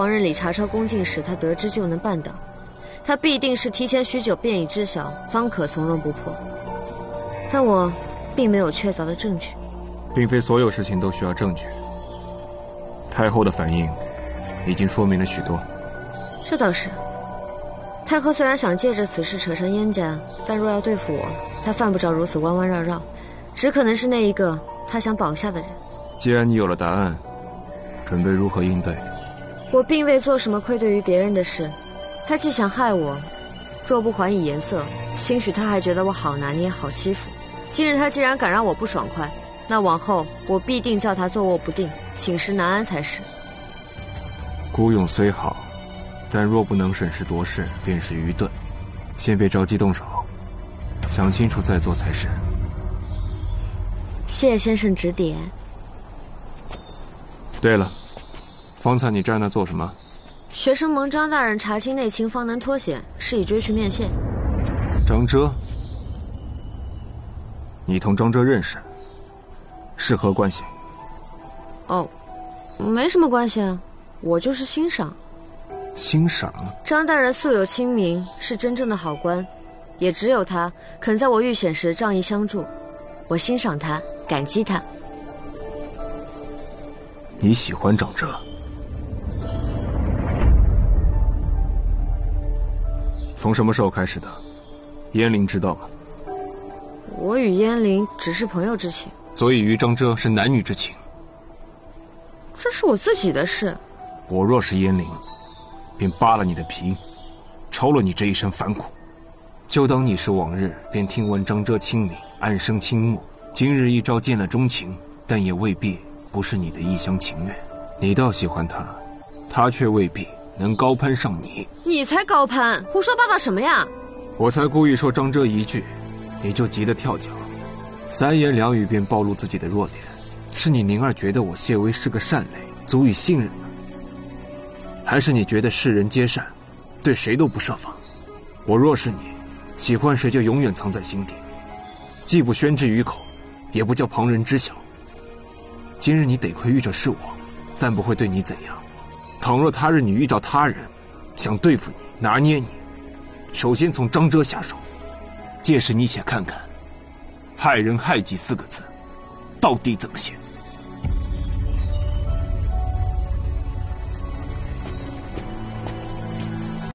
皇日里查抄宫禁时，他得知就能办到。他必定是提前许久便已知晓，方可从容不迫。但我并没有确凿的证据。并非所有事情都需要证据。太后的反应已经说明了许多。这倒是。太后虽然想借着此事扯上燕家，但若要对付我，她犯不着如此弯弯绕绕，只可能是那一个她想保下的人。既然你有了答案，准备如何应对？我并未做什么愧对于别人的事。他既想害我，若不还以颜色，兴许他还觉得我好拿捏、好欺负。今日他既然敢让我不爽快，那往后我必定叫他坐卧不定、寝食难安才是。孤勇虽好，但若不能审时度势，便是愚钝。先别着急动手，想清楚再做才是。谢先生指点。对了，方才你站那做什么？学生蒙张大人查清内情，方能脱险，是以追去面谢。张遮，你同张遮认识，是何关系？哦，没什么关系啊，我就是欣赏。欣赏？张大人素有清明，是真正的好官，也只有他肯在我遇险时仗义相助，我欣赏他，感激他。你喜欢张哲？从什么时候开始的？燕陵知道吗？我与燕陵只是朋友之情，所以与张遮是男女之情。这是我自己的事。我若是燕陵，便扒了你的皮，抽了你这一身反骨。就当你是往日便听闻张遮清明，暗生倾慕，今日一朝见了钟情，但也未必。不是你的一厢情愿，你倒喜欢他，他却未必能高攀上你。你才高攀，胡说八道什么呀？我才故意说张遮一句，你就急得跳脚，三言两语便暴露自己的弱点。是你宁儿觉得我谢薇是个善类，足以信任呢？还是你觉得世人皆善，对谁都不设防？我若是你，喜欢谁就永远藏在心底，既不宣之于口，也不叫旁人知晓。今日你得亏遇着是我，暂不会对你怎样。倘若他日你遇到他人，想对付你、拿捏你，首先从张遮下手。届时你且看看，“害人害己”四个字，到底怎么写？